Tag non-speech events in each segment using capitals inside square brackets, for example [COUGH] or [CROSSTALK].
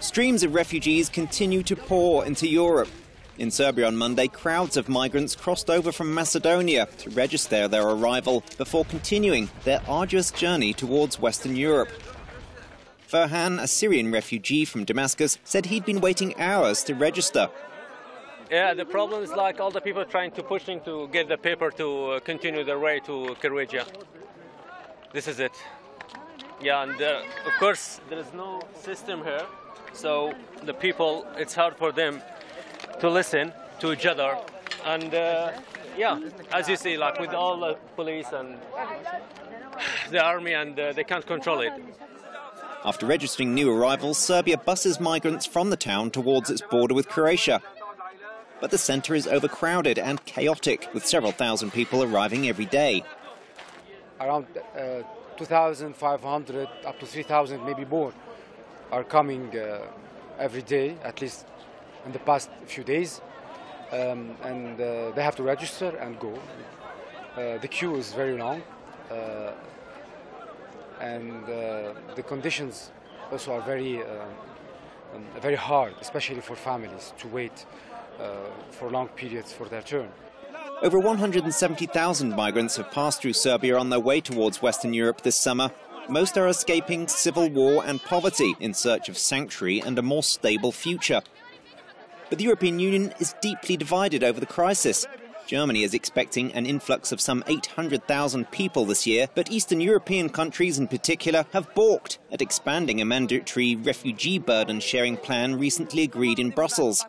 Streams of refugees continue to pour into Europe. In Serbia on Monday, crowds of migrants crossed over from Macedonia to register their arrival before continuing their arduous journey towards Western Europe. Ferhan, a Syrian refugee from Damascus, said he'd been waiting hours to register. Yeah, the problem is like all the people trying to pushing to get the paper to uh, continue their way to Croatia. This is it. Yeah, and uh, of course there is no system here, so the people it's hard for them to listen to each other, and uh, yeah, as you see, like with all the police and [SIGHS] the army, and uh, they can't control it. After registering new arrivals, Serbia buses migrants from the town towards its border with Croatia. But the centre is overcrowded and chaotic, with several thousand people arriving every day. Around uh, 2,500 up to 3,000, maybe more, are coming uh, every day, at least in the past few days. Um, and uh, they have to register and go. Uh, the queue is very long. Uh, and uh, the conditions also are very, um, very hard, especially for families to wait for long periods for their turn. Over 170,000 migrants have passed through Serbia on their way towards Western Europe this summer. Most are escaping civil war and poverty in search of sanctuary and a more stable future. But the European Union is deeply divided over the crisis. Germany is expecting an influx of some 800,000 people this year, but Eastern European countries in particular have balked at expanding a mandatory refugee burden sharing plan recently agreed in Brussels.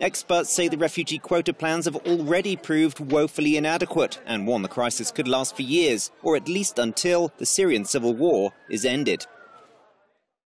Experts say the refugee quota plans have already proved woefully inadequate and warn the crisis could last for years, or at least until the Syrian civil war is ended.